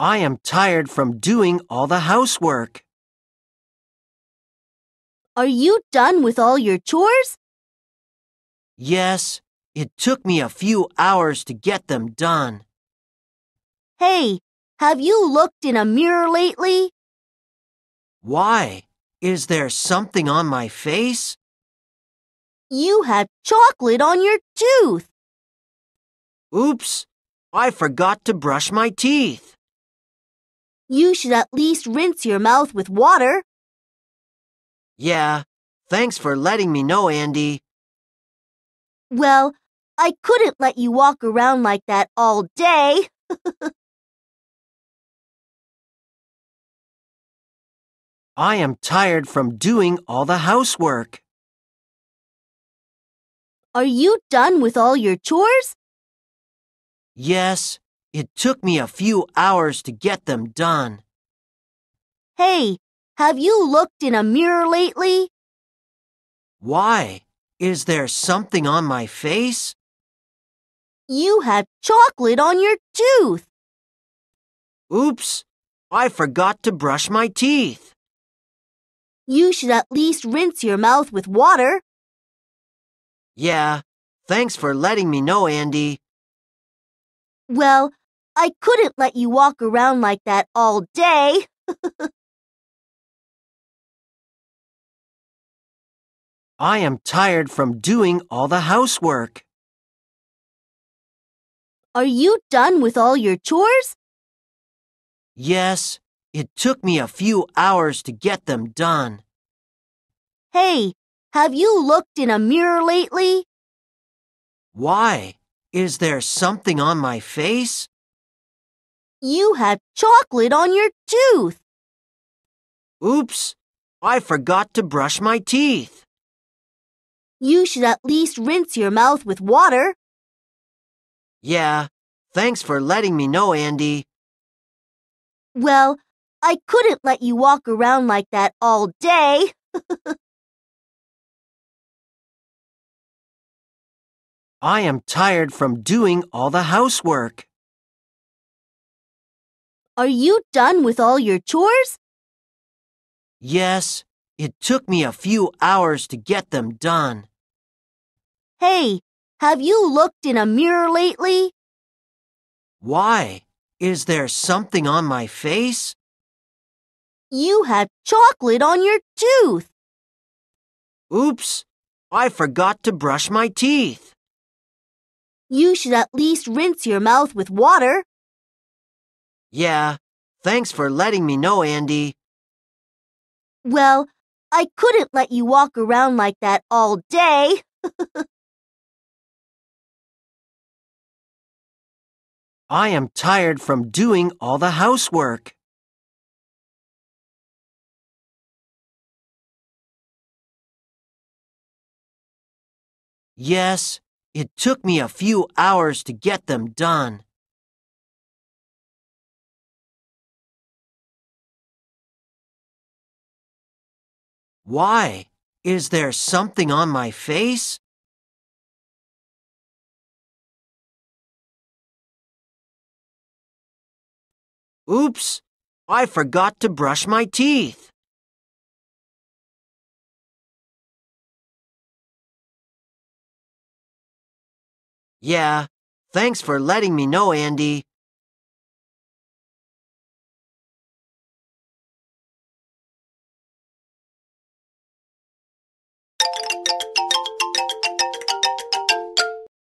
I am tired from doing all the housework. Are you done with all your chores? Yes, it took me a few hours to get them done. Hey, have you looked in a mirror lately? Why? Is there something on my face? You have chocolate on your tooth. Oops, I forgot to brush my teeth. You should at least rinse your mouth with water. Yeah, thanks for letting me know, Andy. Well, I couldn't let you walk around like that all day. I am tired from doing all the housework. Are you done with all your chores? Yes, it took me a few hours to get them done. Hey, have you looked in a mirror lately? Why? Is there something on my face? You have chocolate on your tooth. Oops, I forgot to brush my teeth. You should at least rinse your mouth with water. Yeah, thanks for letting me know, Andy. Well, I couldn't let you walk around like that all day. I am tired from doing all the housework. Are you done with all your chores? Yes, it took me a few hours to get them done. Hey, have you looked in a mirror lately? Why? Is there something on my face? You have chocolate on your tooth. Oops, I forgot to brush my teeth. You should at least rinse your mouth with water. Yeah, thanks for letting me know, Andy. Well, I couldn't let you walk around like that all day. I am tired from doing all the housework. Are you done with all your chores? Yes, it took me a few hours to get them done. Hey, have you looked in a mirror lately? Why? Is there something on my face? You have chocolate on your tooth. Oops, I forgot to brush my teeth. You should at least rinse your mouth with water. Yeah, thanks for letting me know, Andy. Well, I couldn't let you walk around like that all day. I am tired from doing all the housework. Yes, it took me a few hours to get them done. Why? Is there something on my face? Oops, I forgot to brush my teeth. Yeah, thanks for letting me know, Andy.